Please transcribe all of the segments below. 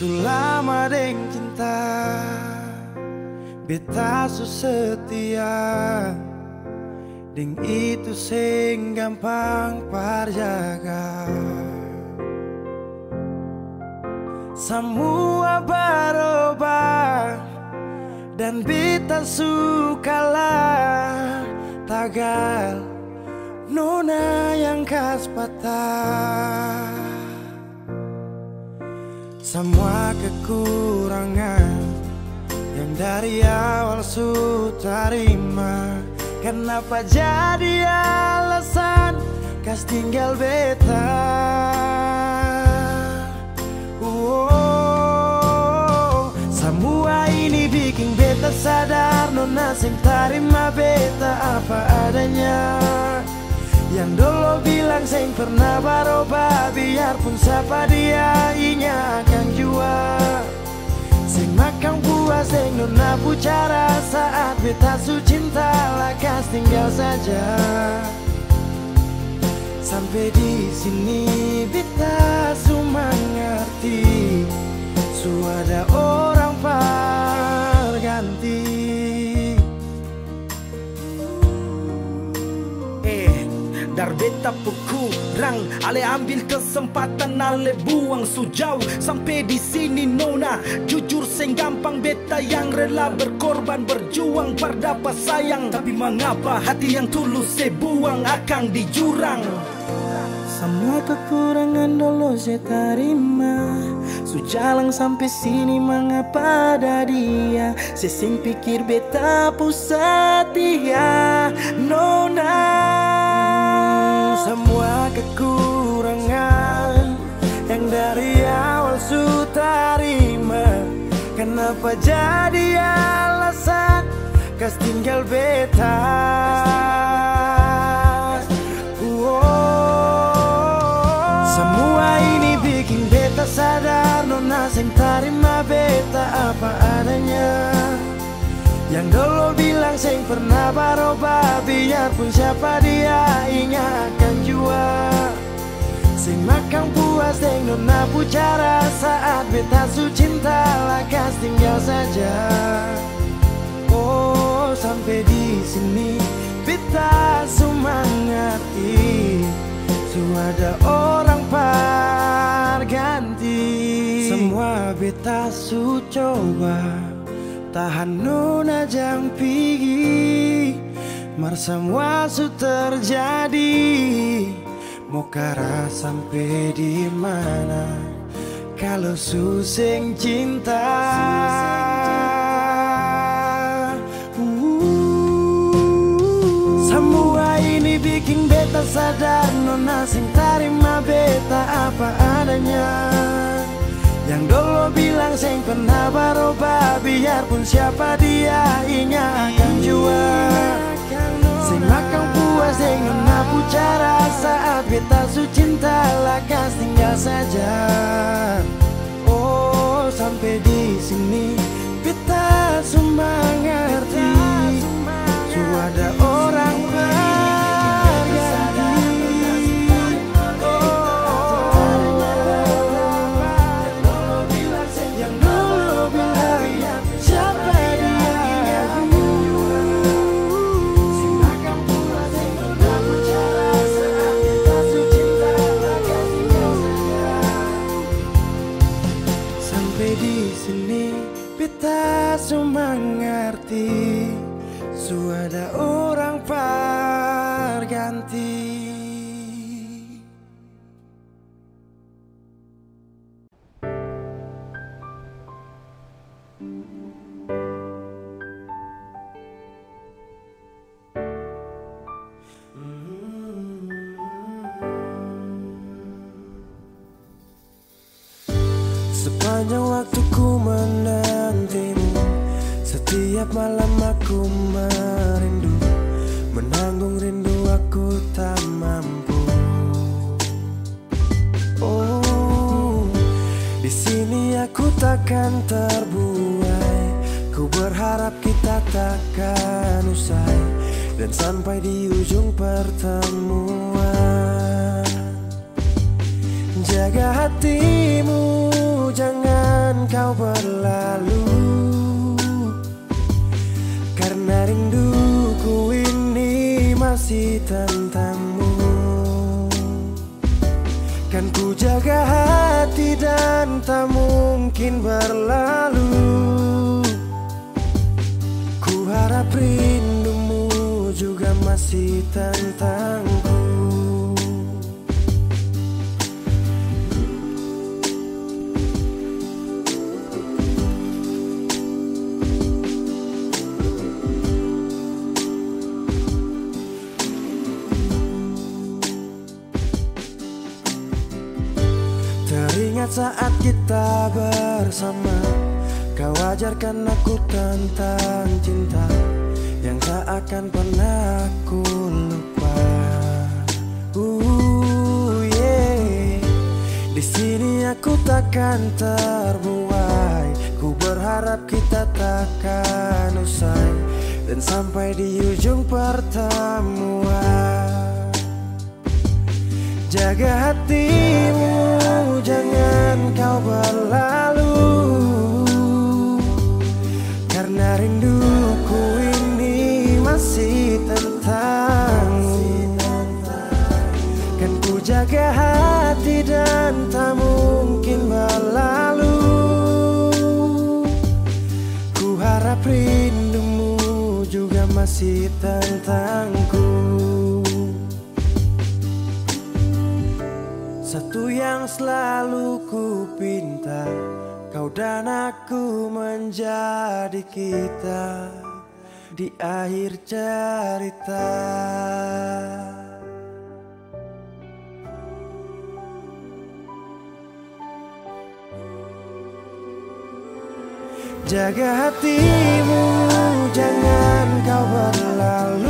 Sulama deng cinta Beta su setia Ding itu sing gampang parjaga Semua berubah Dan beta sukalah Tagal. Nona yang khas patah Semua kekurangan Yang dari awal su terima. Kenapa jadi alasan Kas tinggal beta? Oh, Semua ini bikin beta sadar Nona sing terima beta apa adanya Yang dulu bilang sing pernah berubah Biarpun siapa dia inya akan jual. Sing makan buah sing nona bicara Saat beta su cinta lakas tinggal saja. Sampai di sini beta su mengerti Su ada orang perganti dar beta kurang Ale ambil kesempatan ale buang sujauh Sampai di sini nona Jujur seng gampang beta yang rela berkorban Berjuang berdapat sayang. Tapi mengapa hati yang tulus saya buang Akang di jurang Semua kekurangan dulu saya terima. Sujalang sampai sini mengapa ada dia? Saya sing pikir beta pusat dia Nona Semua kekurangan Yang dari awal su terima. Kenapa jadi alasan? Kas tinggal beta. Oh, Semua ini bikin beta sadar Nona sing terima beta. Apa adanya Yang dulu bilang sing pernah berubah Biarpun siapa dia ingat akan jual Sing makan puas deng nona bicara Saat beta su cinta lakas tinggal saja. Oh sampai di sini beta su mengerti Su ada orang perganti Semua beta su coba Tahan nona jang pigi Mar semua su terjadi. Mau kara sampai di mana Kalau suseng cinta. Uh, Semua ini bikin beta sadar Nona sing terima beta apa adanya Yang dulu bilang sing pernah berubah Biarpun siapa dia ingat akan jual. Sing makan puas sing nona bicara Saat beta su cinta lakas tinggal saja Kan terbuai. Ku berharap kita takkan usai Dan sampai di ujung pertemuan. Jaga hatimu Jangan kau berlalu. Karena rinduku ini masih tenang. Jaga hati dan tak mungkin berlalu. Ku harap rindumu juga masih tentangku Ajarkan aku tentang cinta Yang tak akan pernah aku lupa. Uh, yeah. Di sini aku takkan terbuai. Ku berharap kita takkan usai Dan sampai di ujung pertemuan. Jaga hatimu, jangan kau berlalu masih tentangku. Satu yang selalu ku pinta Kau dan aku menjadi kita Di akhir cerita. Jaga hatimu, jangan kau berlalu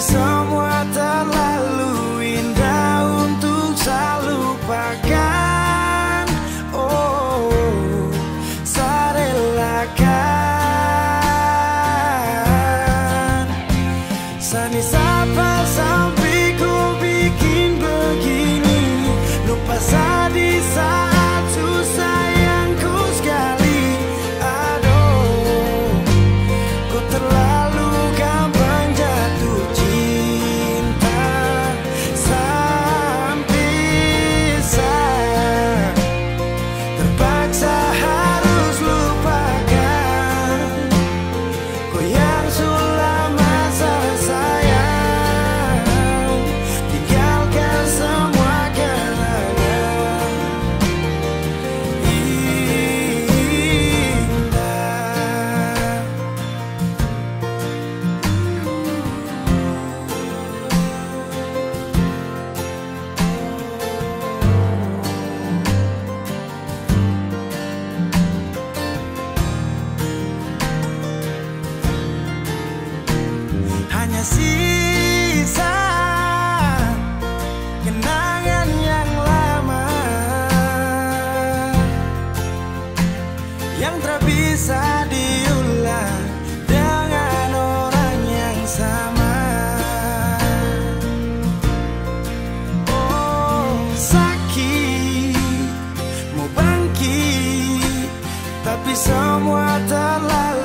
tapi semua Tapi semua terlalu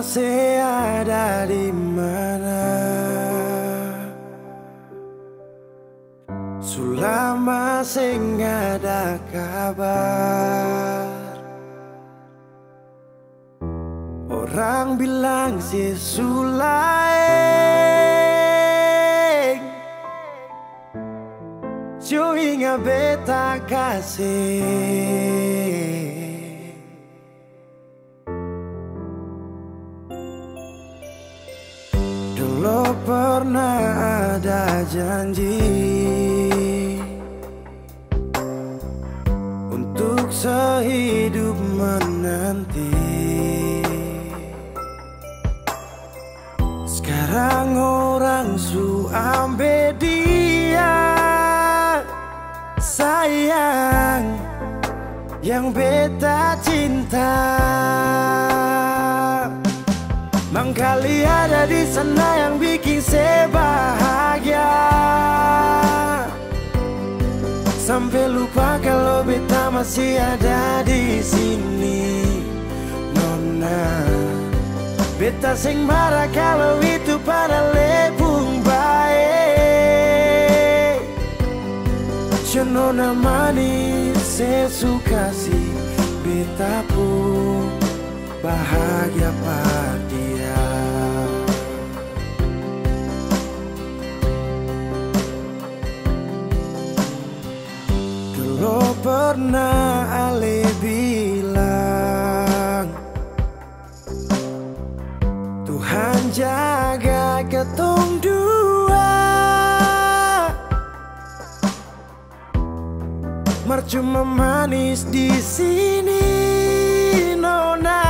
prazer. Yesus kasih betapa bahagia dia. Kalau pernah Ale bilang Tuhan jahat Cuma manis di sini Nona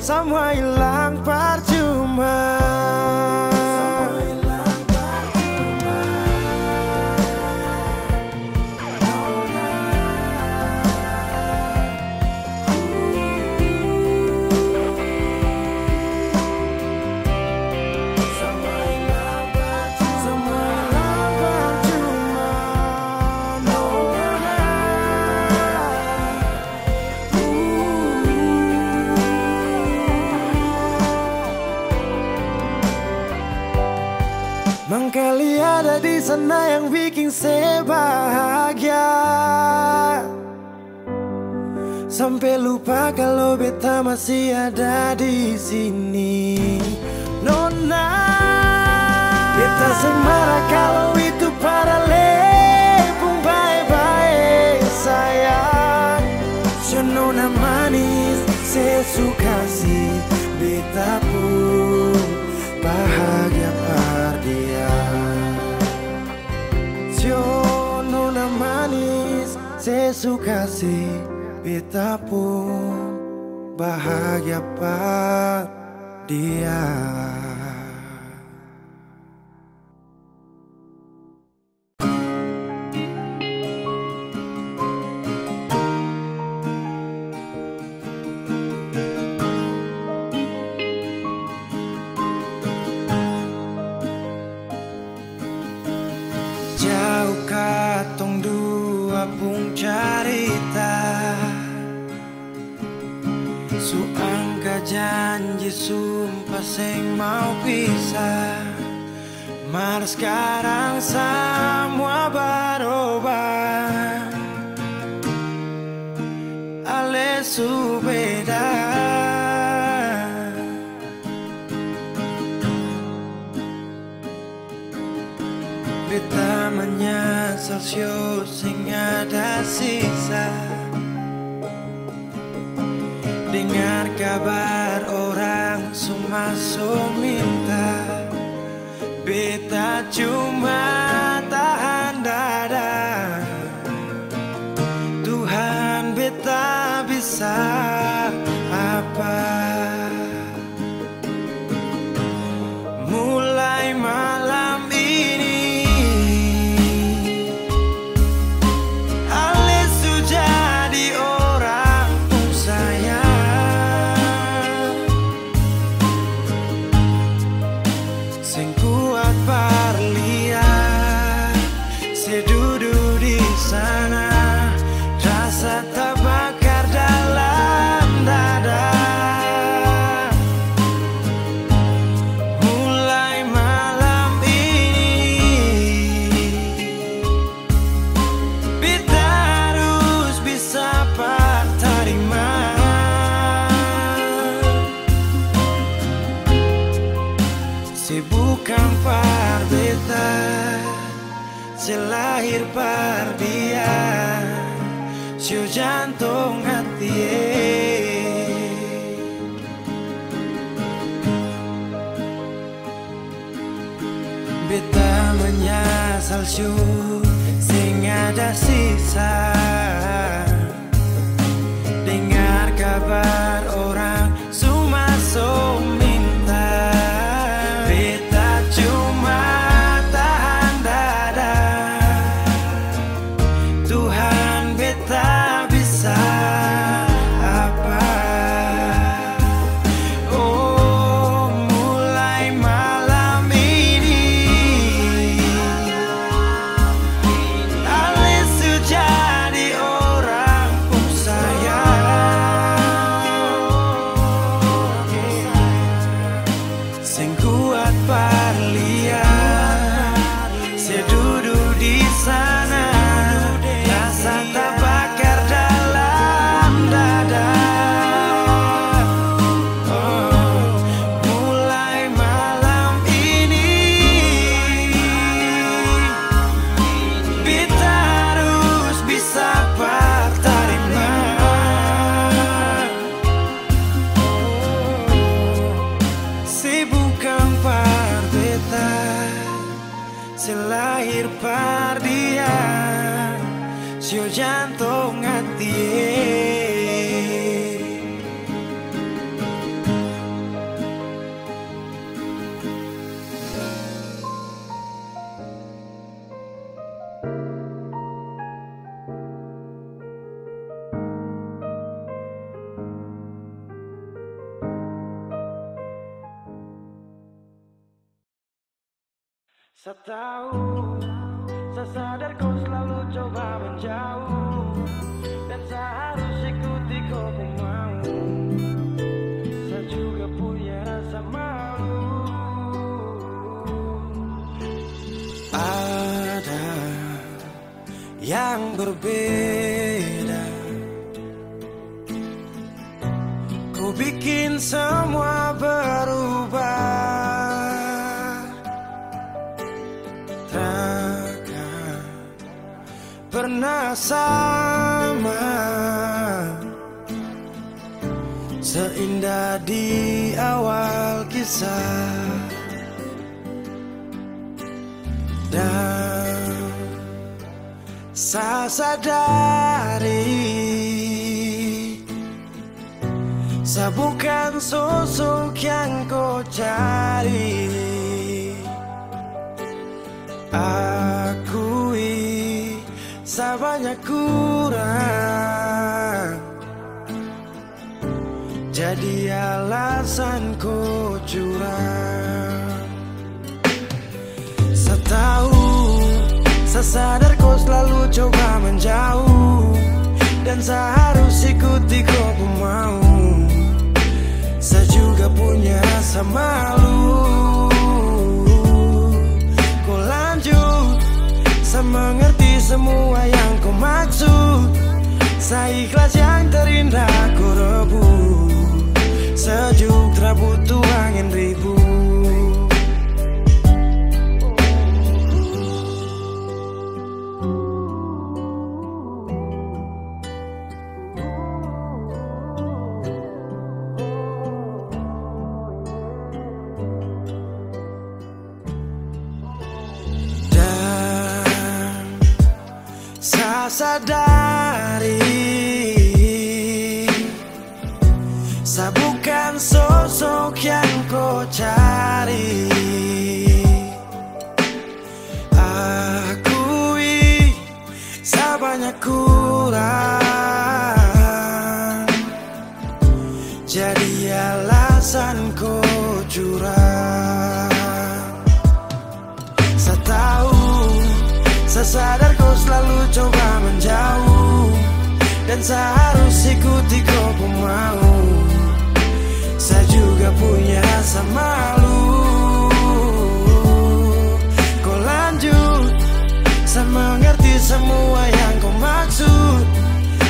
Sama ilah. Bikin saya bahagia Sampai lupa kalau beta masih ada di sini. Nona. Beta semarah kalau itu para lepung baik-baik sayang. So nona manis saya suka sih beta pun bahagia manis saya suka sih Beta pun bahagia pak dia si yo llanto a ti. Sa di awal kisah. Dan saya sadari saya bukan sosok yang kau cari. Akui saya banyak kurang. Dia alasanku curang. Setahu Sesadar kau selalu coba menjauh Dan seharus ikuti kau mau. Saya juga punya rasa malu. Kau lanjut Saya mengerti semua yang kau maksud. Saya ikhlas yang terindah ku rebut sejuk terbutuh angin ribu harus ikuti kau mau Saya juga punya rasa malu. Kau lanjut Saya mengerti semua yang kau maksud.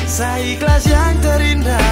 Saya ikhlas yang terindah.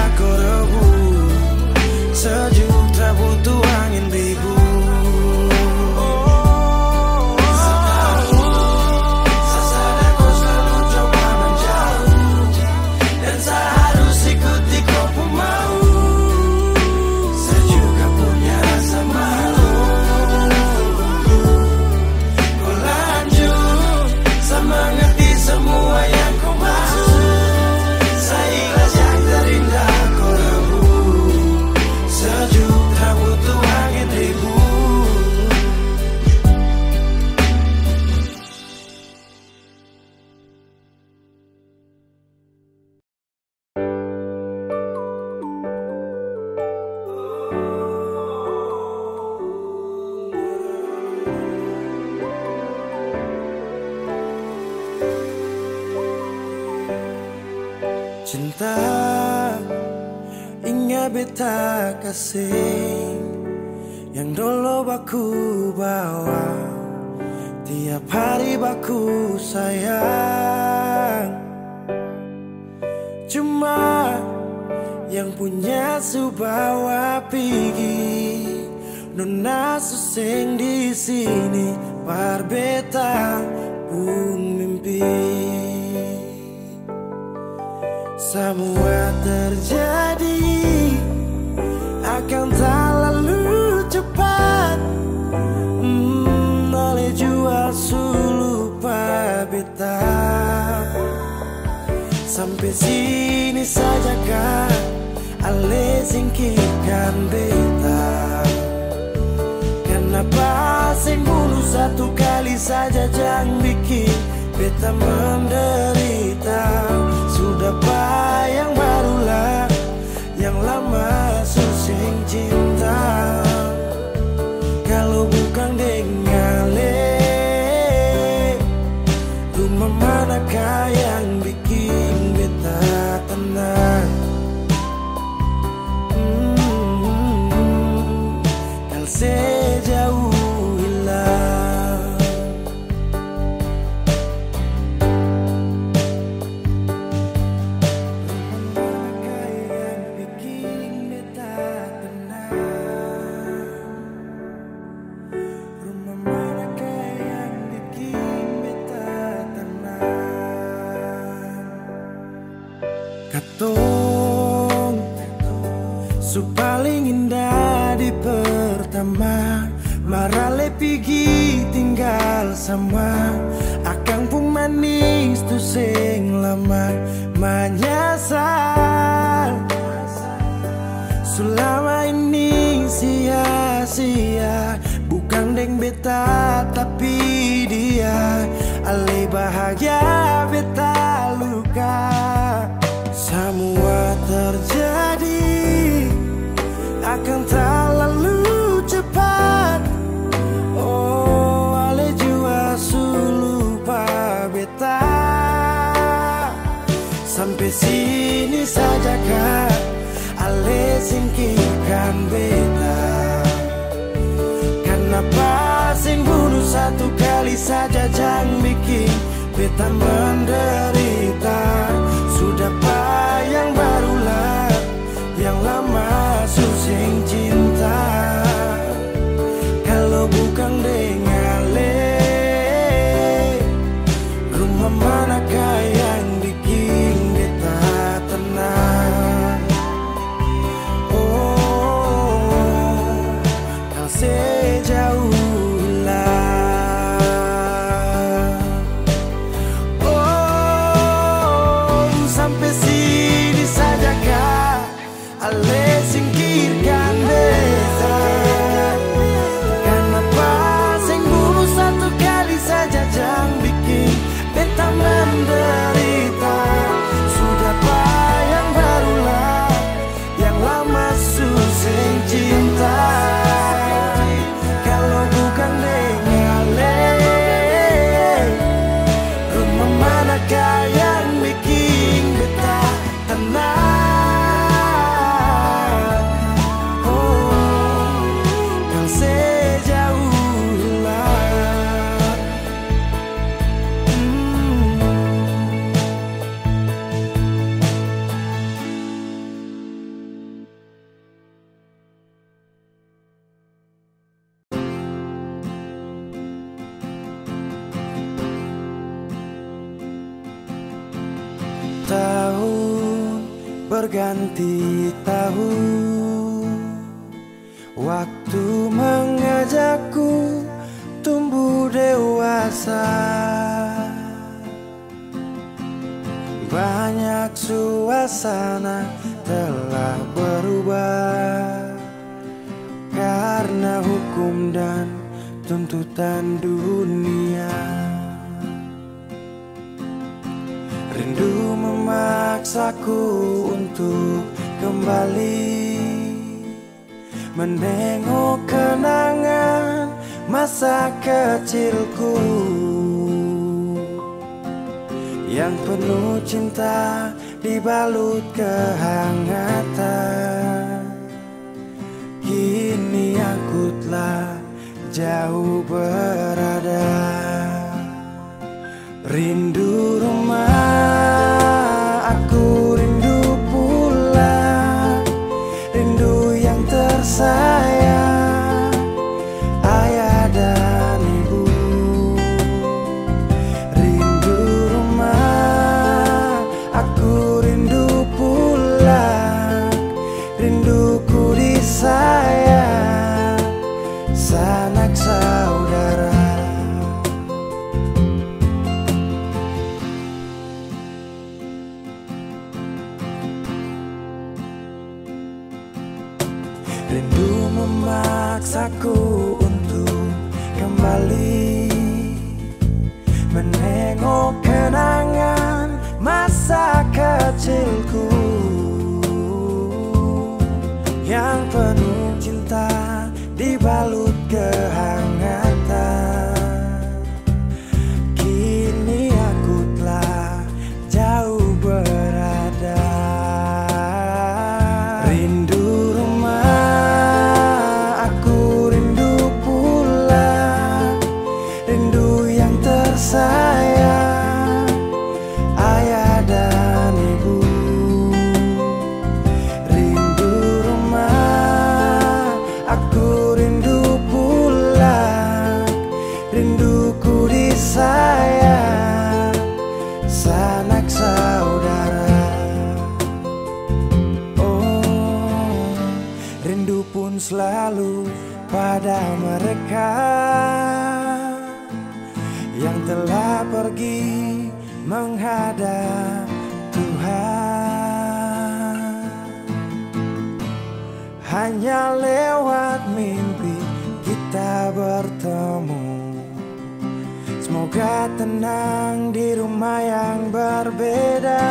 Yang telah pergi menghadap Tuhan. Hanya lewat mimpi kita bertemu. Semoga tenang di rumah yang berbeda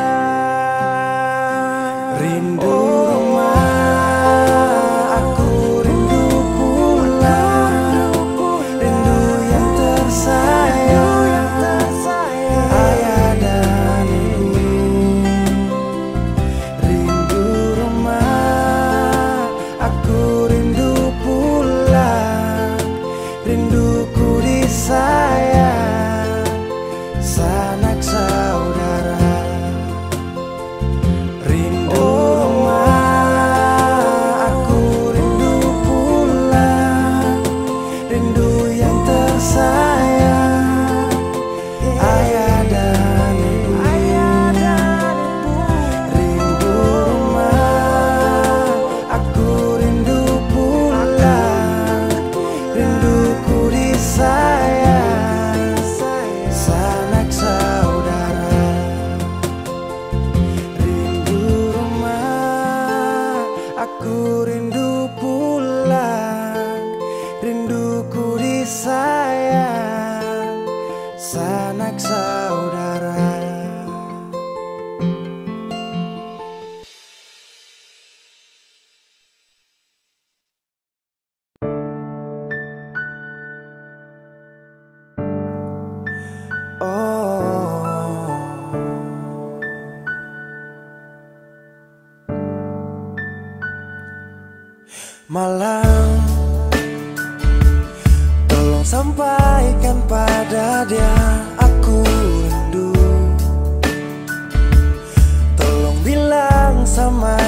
malam. Tolong sampaikan pada dia aku rindu. Tolong bilang sama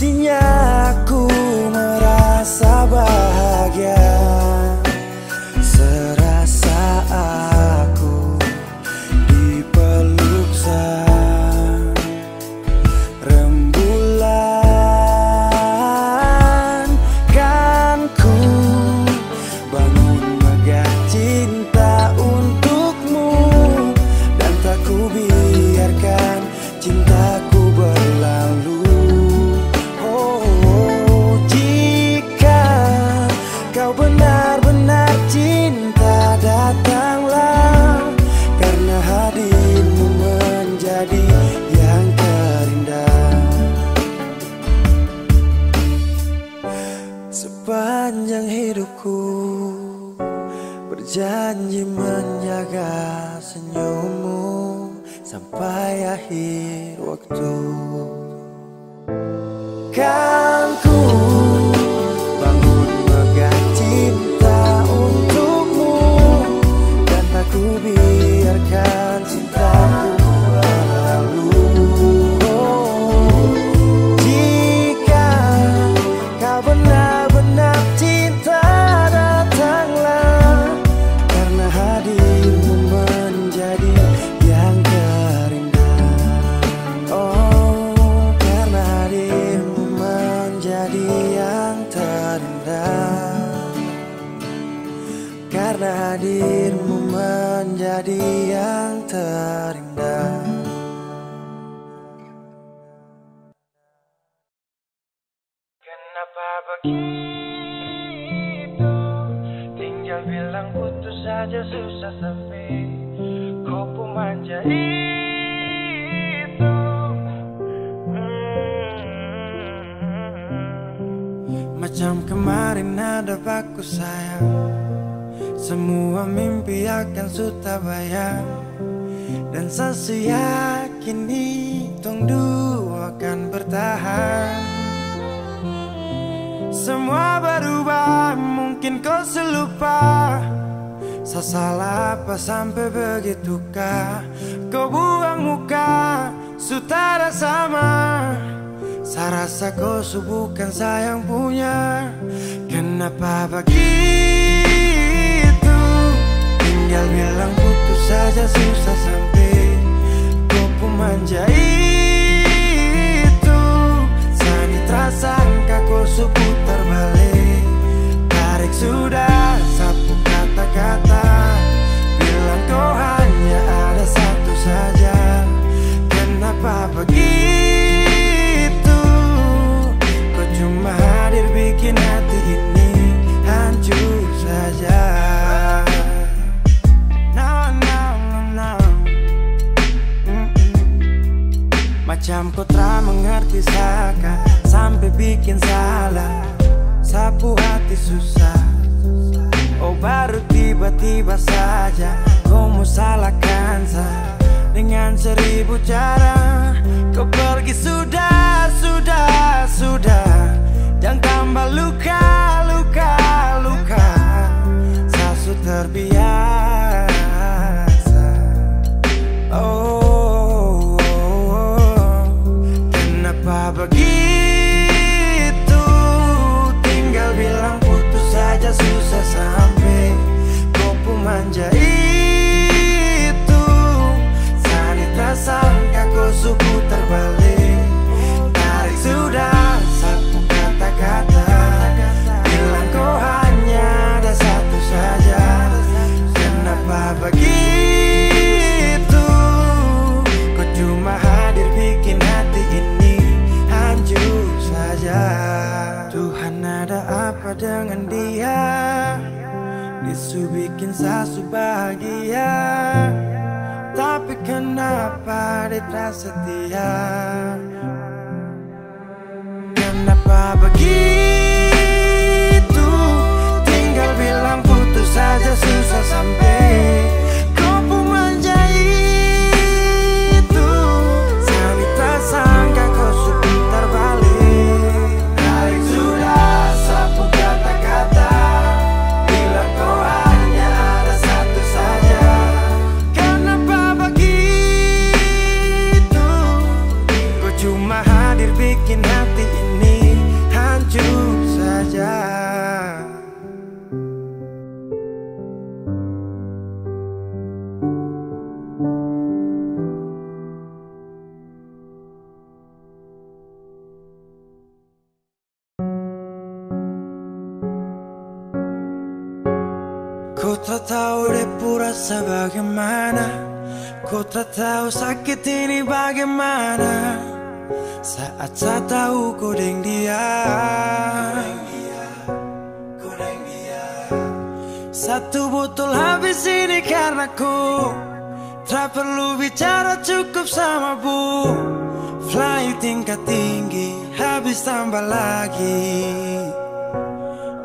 cozinhar. Putus saja susah sampai Kau pun manja Macam kemarin ada baku sayang. Semua mimpi akan suta bayang. Dan saya yakin tong dua akan bertahan. Semua berubah mungkin kau selupa salah apa sampai begitukah Kau buang muka Sutara sama saya rasa kau bukan sayang punya. Kenapa begitu? Tinggal bilang putus saja susah sampai Kau pun manja itu. Sani sangka kau putar balik. Tarik sudah kata-kata Bilang kau hanya ada satu saja. Kenapa begitu? Cuma hadir bikin hati ini hancur saja. No, no, no, Macam kau tak mengerti saka Sampai bikin salah. Sapu hati susah Oh baru tiba-tiba saja Kau mau salahkan saya. Dengan seribu cara Kau pergi sudah, sudah, sudah. Jangan tambah luka, luka, luka. Sasu terbiasa. Oh, oh, oh, Kenapa begitu setia tahu sakit ini bagaimana? Saat saya tahu ku deng dia. Satu botol habis ini karena ku Tak perlu bicara cukup sama bu. Fly tingkat tinggi habis tambah lagi.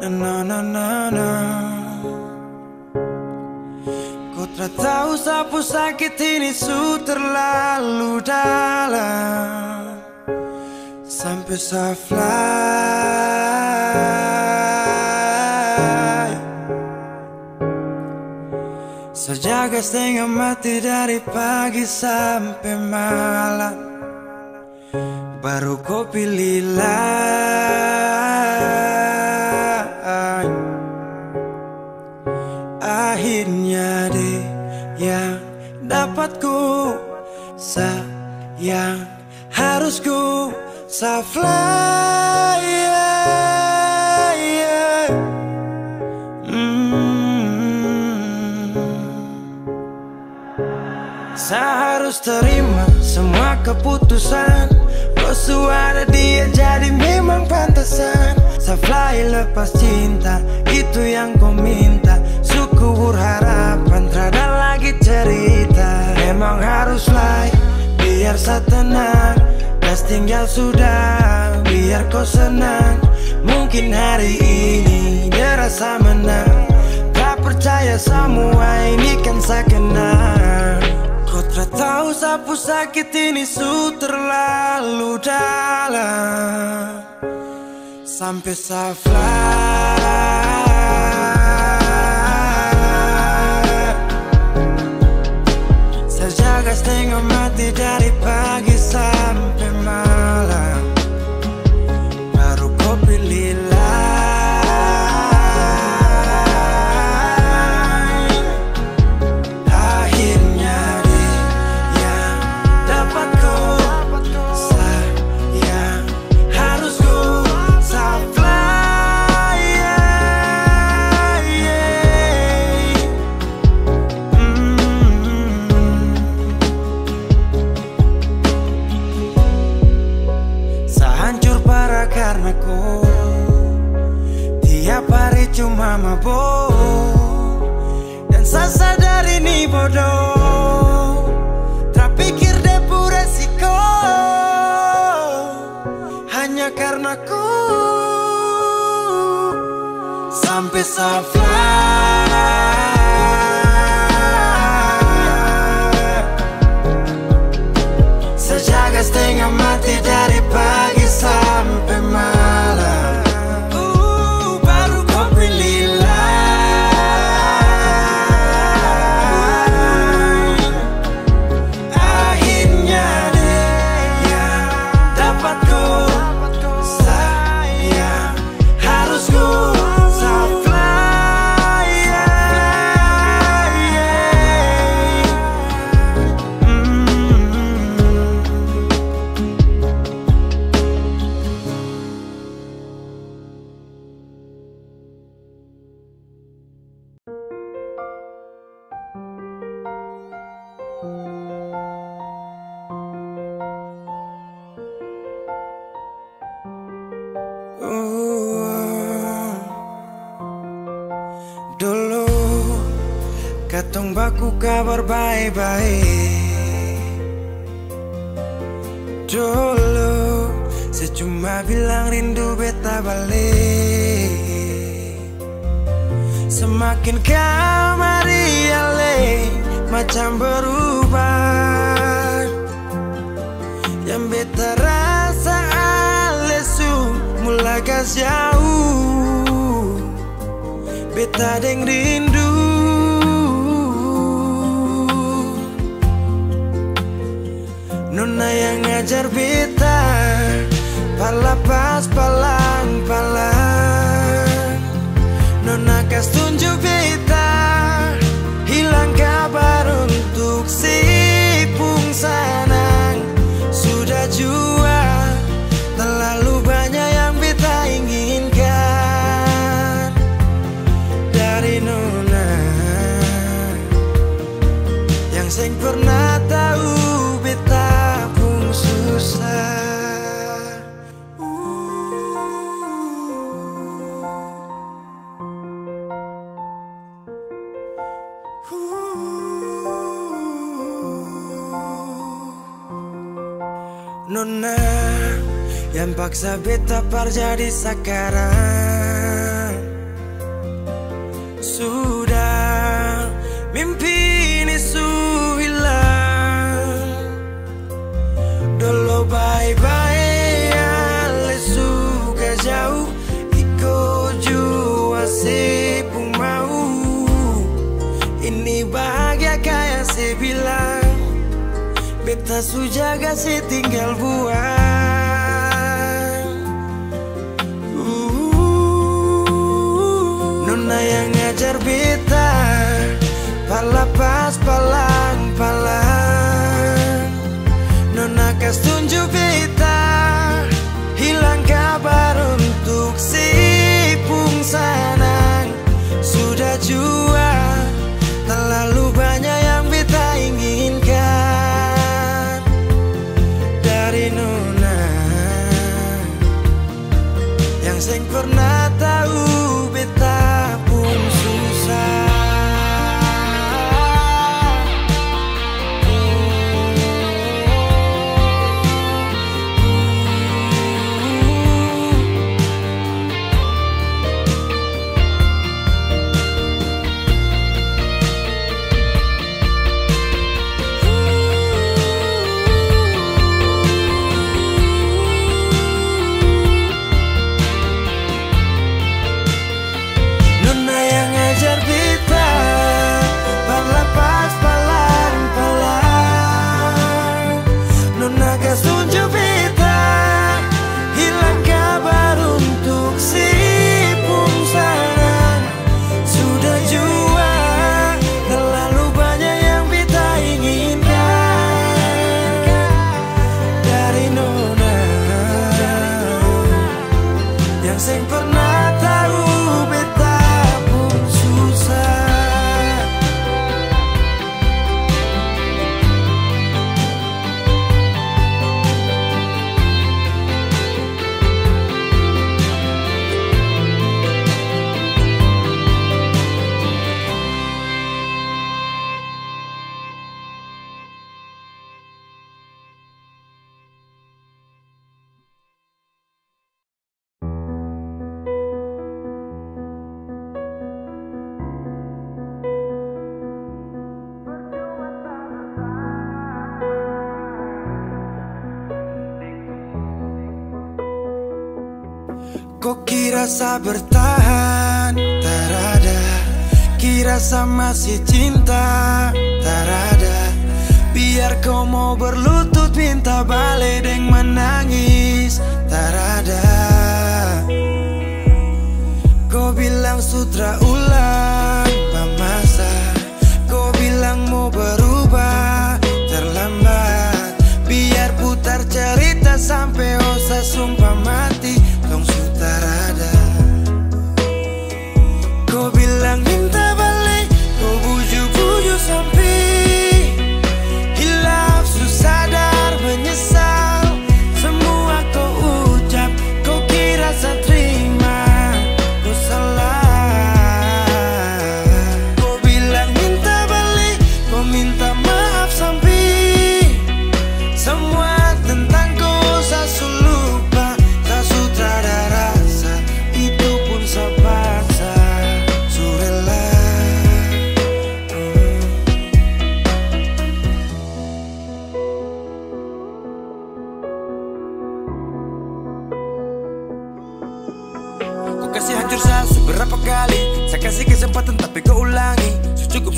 Na na na na Tak tahu sapu sakit ini su terlalu dalam. Sampai saya fly. Sejaga setengah mati dari pagi sampai malam. Baru kau pilih lain Akhirnya Dapatku sayang harus ku safly mm. Saya harus terima semua keputusan. Bosu ada dia jadi memang pantasan. Saya fly lepas cinta itu yang kau minta. Suku berharapan terada lagi cerita. Memang harus fly biar saya tenang Das tinggal sudah biar kau senang. Mungkin hari ini dia rasa menang. Tak percaya semua ini kan saya kenal Kau tak tahu sapu sakit ini su terlalu dalam. Sampai saya Saya jaga setengah mati dari pagi sampai kabar baik-baik. Dulu Saya cuma bilang rindu beta balik. Semakin kamari ale Macam berubah. Yang beta rasa alesu Mulai gas jauh Beta deng rindu. Nona yang ngajar beta Pala pas palang palang. Nona kas tunjuk beta Hilang kabar untuk si pung yang paksa beta par jadi sekarang. Sudah mimpi ini su hilang. Dulu bye-bye ale suka jauh. Iko jua sepung mau. Ini bahagia kayak saya bilang. Beta su jaga si tinggal buang Nona yang ngajar beta? Pala pas palang palang. Nona kas tunjuk Hilang kabar untuk si pung Kirasa bertahan Tak ada Kirasa masih cinta Tak ada Biar kau mau berlutut minta balik deng menangis Tak ada Kau bilang sutra ulang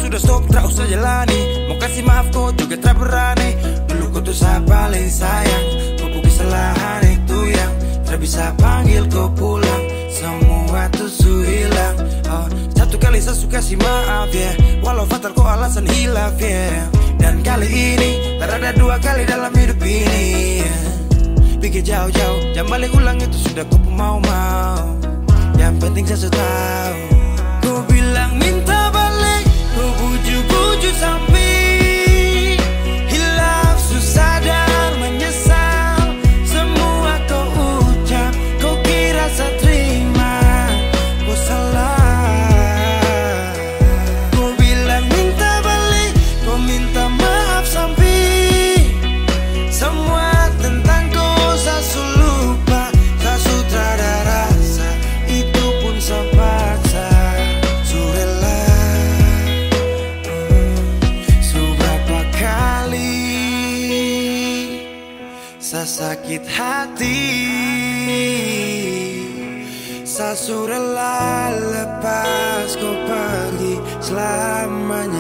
sudah stop tak usah jalani. Mau kasih maaf kau juga tak berani. Dulu kau tuh saya paling sayang. Kau kesalahan itu yang Tak bisa panggil kau pulang. Semua tuh hilang. Oh, Satu kali saya suka kasih maaf ya. Walau fatal kau alasan hilaf ya. Dan kali ini Tak ada dua kali dalam hidup ini yeah. Pikir jauh-jauh Jangan balik ulang itu sudah kau mau-mau. Yang penting saya tahu. Kau bilang minta buju-buju sampai Hilaf selamanya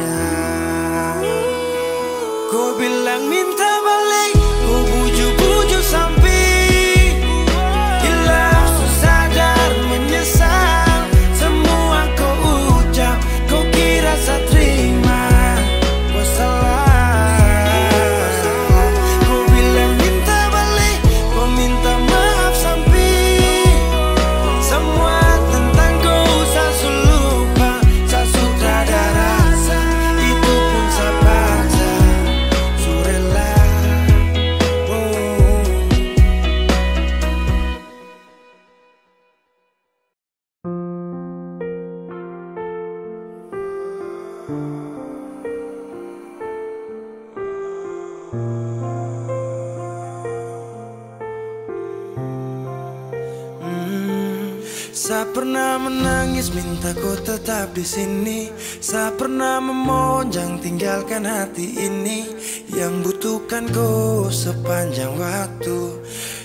Saya pernah menangis minta kau tetap di sini. Saya pernah memohon jangan tinggalkan hati ini. Yang butuhkan kau sepanjang waktu.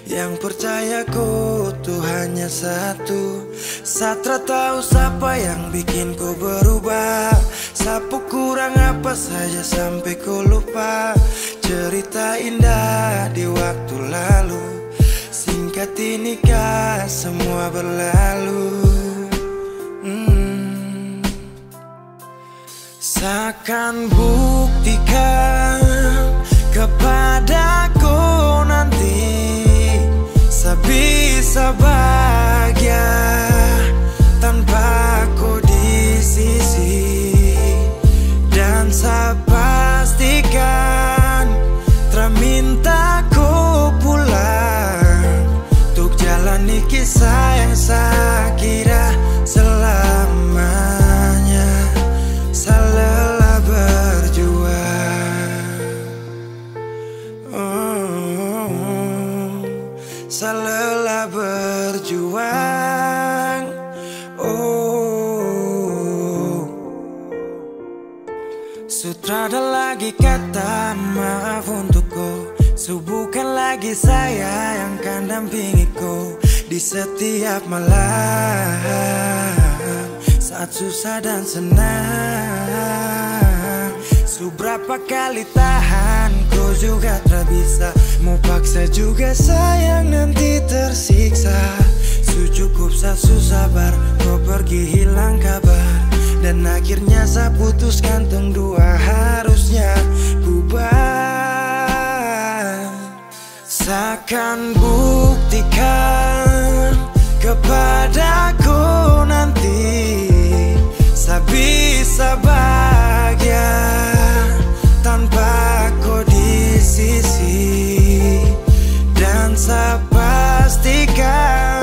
Yang percaya kau tuh hanya satu. Satra tahu siapa yang bikin kau berubah. Sapu kurang apa saja sampai kau lupa. Cerita indah di waktu lalu Singkat ini kah semua berlalu hmm. Seakan buktikan kepadaku nanti Sebisa bahagia saya kira selamanya Saya lelah berjuang. Oh, Saya lelah berjuang. Oh. Sutrada lagi kata maaf untukku. So bukan lagi saya yang kan dampingi Di setiap malam. Saat susah dan senang. So berapa kali tahan kau juga tak bisa. Mau paksa juga sayang nanti tersiksa. Su cukup saya sabar Kau pergi hilang kabar. Dan akhirnya saya putuskan tong dua harusnya bubar. Seakan buktikan kepadaku nanti Saya bisa bahagia tanpa kau di sisi. Dan saya pastikan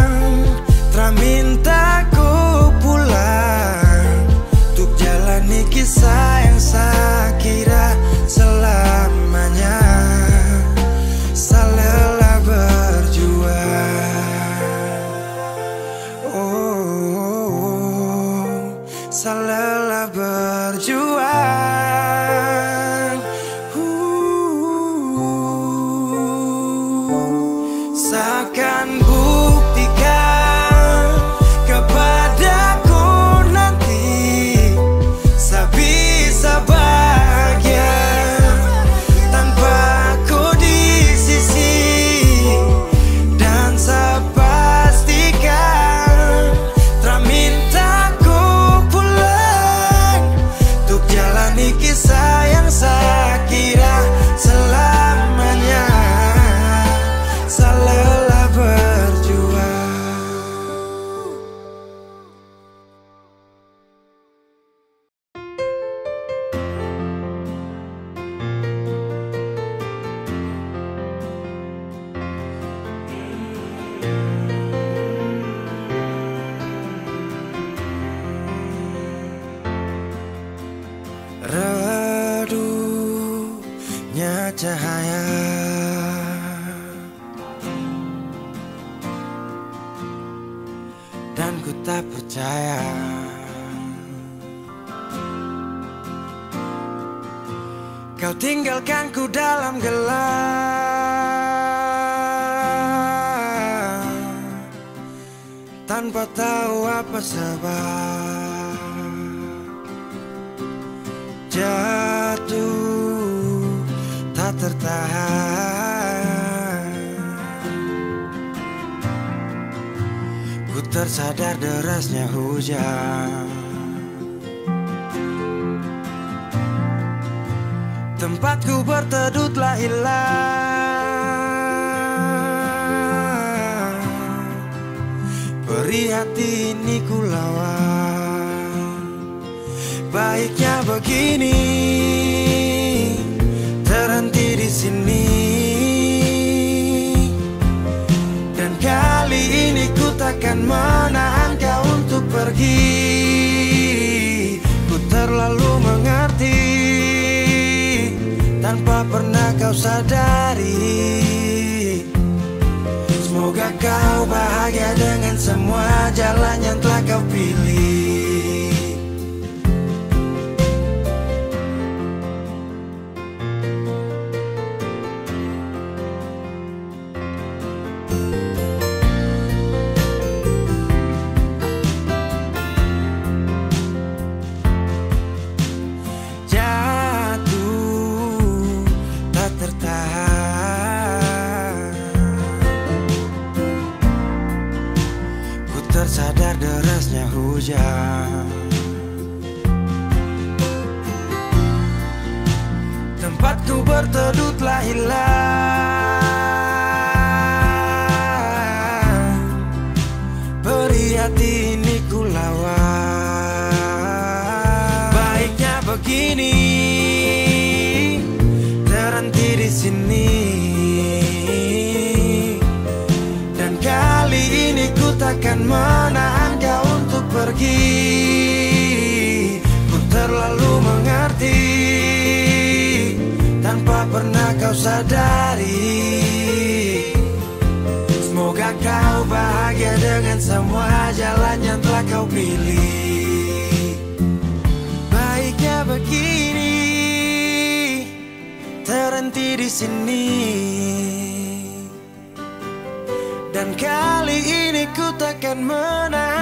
cahaya. Dan ku tak percaya. Kau tinggalkan ku dalam gelap. Tanpa tahu apa sebab jatuh tak tertahan Ku tersadar derasnya hujan. Tempatku berteduh telah hilang. Beri hati ini ku lawan. Baiknya begini sini. Dan kali ini ku takkan menahan kau untuk pergi. Ku terlalu mengerti. Tanpa pernah kau sadari. Semoga kau bahagia dengan semua jalan yang telah kau pilih Tempatku berteduh telah hilang Beri hati ini ku lawan. Baiknya begini Terhenti di sini. Dan kali ini ku takkan untuk pergi. Ku terlalu mengerti. Tanpa pernah kau sadari. Semoga kau bahagia dengan semua jalan yang telah kau pilih. Baiknya begini. Terhenti di sini. Dan kali ini ku takkan menahan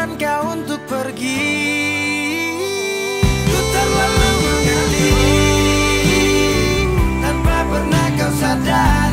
lagi. Ku terlalu mengerti Tanpa pernah kau sadar